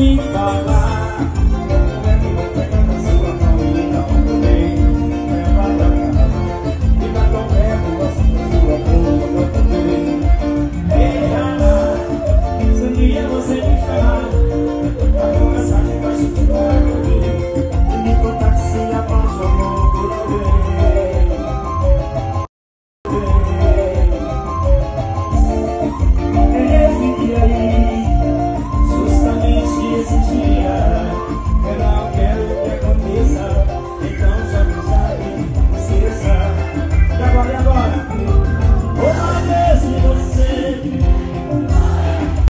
Você me